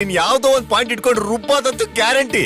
ನೀನ್ ಯಾವ್ದೋ ಒಂದ್ ಪಾಯಿಂಟ್ ಇಟ್ಕೊಂಡು ರುಬ್ಬಾದಂತೂ ಗ್ಯಾರಂಟಿ